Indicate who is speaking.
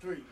Speaker 1: three.